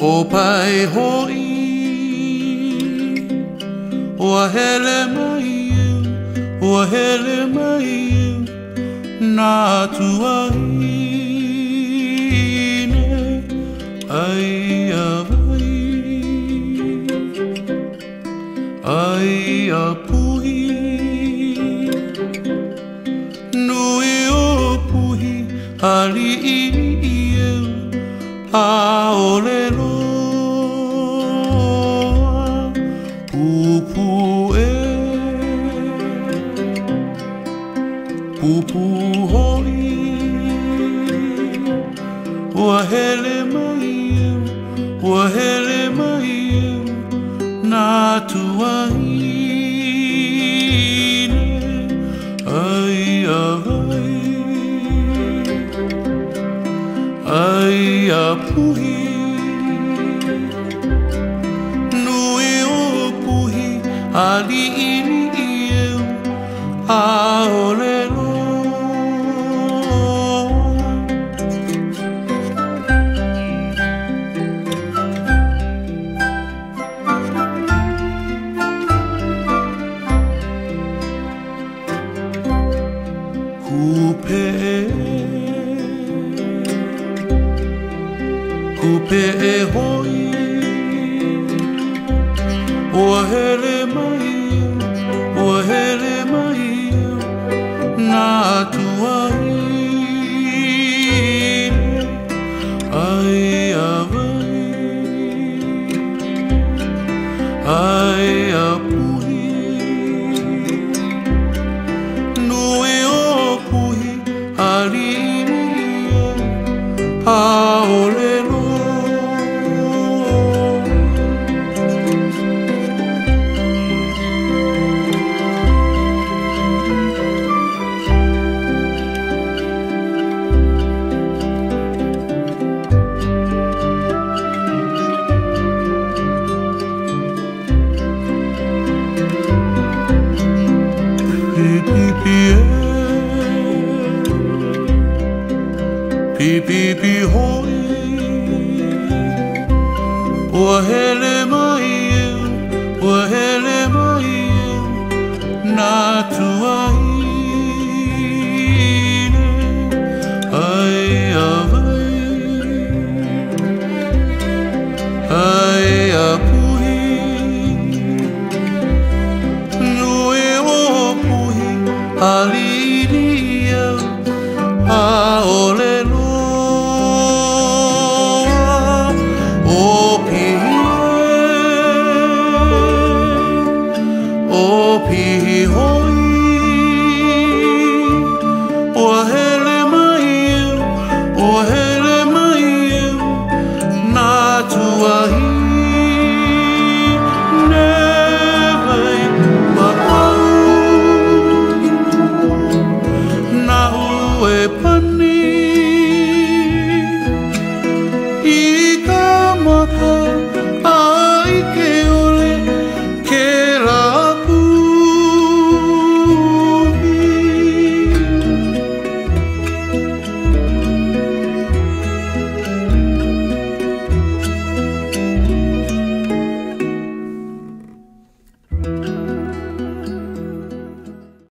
O pai hoi O hele mai O hele mai Nā tua ine Ai a vai Ai a puhi ali i i e a o le pu pu e pu pu hoi ua hele mai e ua hele mai e na tuai. Ai a o puhi Ali ini i eu A ole loa Kupe Kupe e hoi Ua hele mai Ua hele mai Nā tua ine Ai a vai Ai a puhi Nui o puhi Ali Pi pi pi hoi Ua hele mai eu Ua hele mai eu Nā tua ine Ai a vai Ai a puhi Nui o puhi aliria o pihi hoi